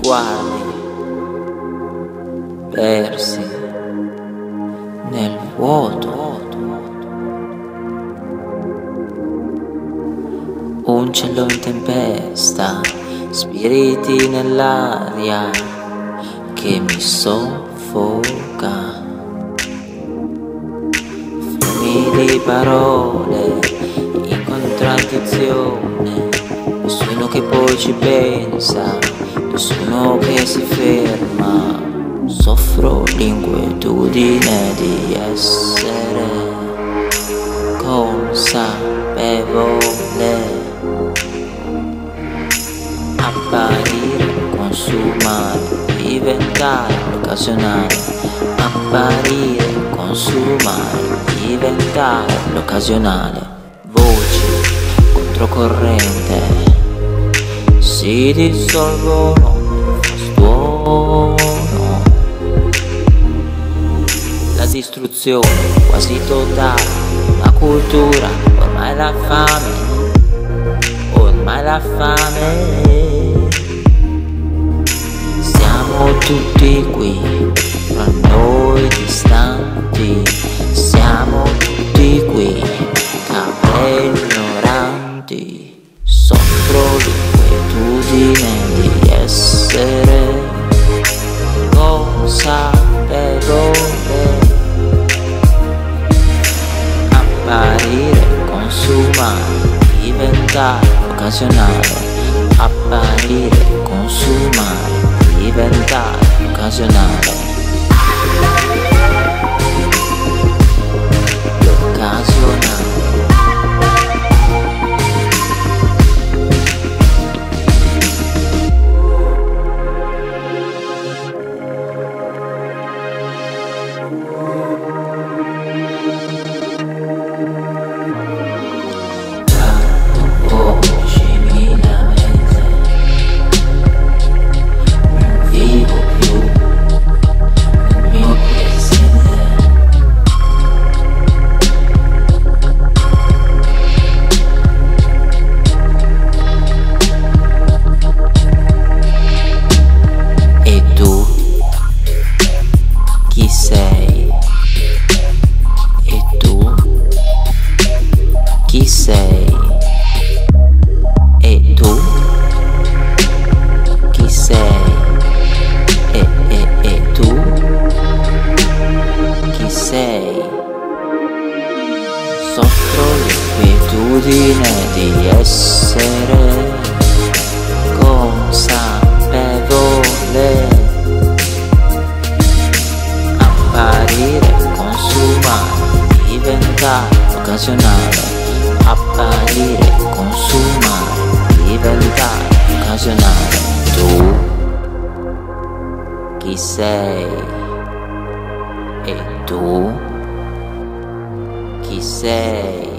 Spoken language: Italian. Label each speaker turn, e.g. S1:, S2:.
S1: sguardi persi nel vuoto. Un cielo in tempesta, spiriti nell'aria che mi soffoca. Fiumi di parole in contraddizione, che poi ci pensa, nessuno che si ferma. Soffro l'inquietudine di essere consapevole. Apparire, consumare, diventare l'occasionale. Apparire, consumare, diventare l'occasionale. Voci controcorrente si dissolvono nel frastuono. La distruzione quasi totale, la cultura, ormai la fame, ormai la fame. Siamo tutti qui, fra noi distanti, siamo tutti qui, capre ignoranti, consumare, diventare occasionale, apparire, consumare, diventare occasionale. Sei? E tu chi sei? E, e, e tu chi sei? Soffro l'inquietudine di essere apparire, consumare, diventare occasionale. Tu chi sei? E tu chi sei?